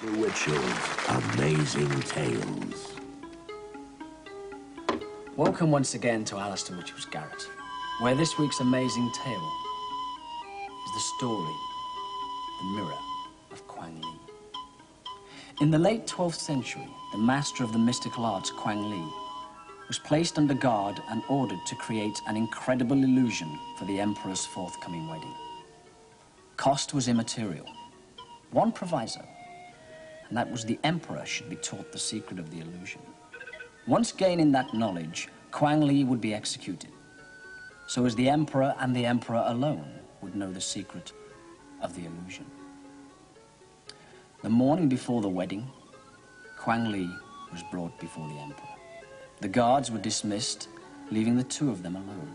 The Witchell's Amazing Tales. Welcome once again to Alistair Witchell's Garret, where this week's amazing tale is the story, The Mirror of Kwang Lee. In the late 12th century, the master of the mystical arts, Kwang Lee, was placed under guard and ordered to create an incredible illusion for the emperor's forthcoming wedding. Cost was immaterial. One proviso, and that was the emperor should be taught the secret of the illusion. Once gaining that knowledge, Kwang Lee would be executed, so as the emperor and the emperor alone would know the secret of the illusion. The morning before the wedding, Kwang Lee was brought before the emperor. The guards were dismissed, leaving the two of them alone.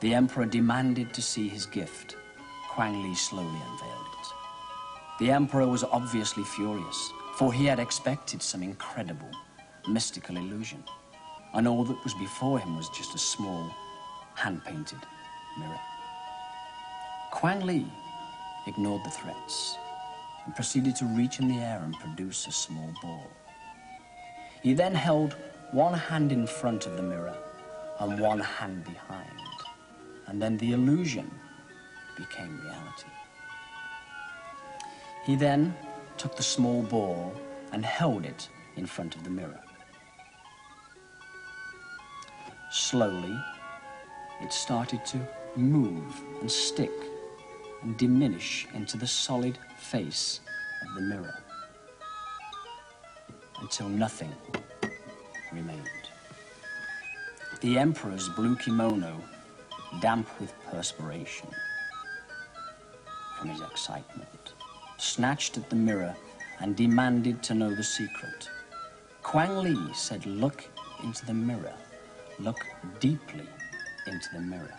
The emperor demanded to see his gift. Kwang Lee slowly unveiled. The emperor was obviously furious, for he had expected some incredible, mystical illusion, and all that was before him was just a small, hand-painted mirror. Kwang Lee ignored the threats and proceeded to reach in the air and produce a small ball. He then held one hand in front of the mirror and one hand behind, and then the illusion became reality. He then took the small ball and held it in front of the mirror. Slowly, it started to move and stick and diminish into the solid face of the mirror until nothing remained. The emperor's blue kimono, damp with perspiration from his excitement, snatched at the mirror and demanded to know the secret. Kwang Lee said, Look into the mirror. Look deeply into the mirror.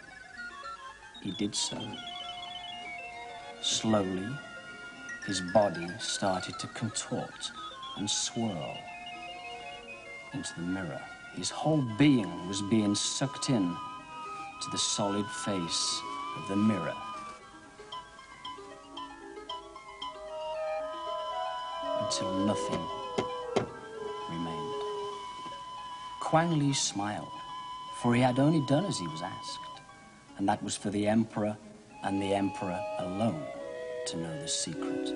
He did so. Slowly, his body started to contort and swirl into the mirror. His whole being was being sucked in to the solid face of the mirror. Until nothing remained. Kwang Lee smiled, for he had only done as he was asked, and that was for the emperor and the emperor alone to know the secret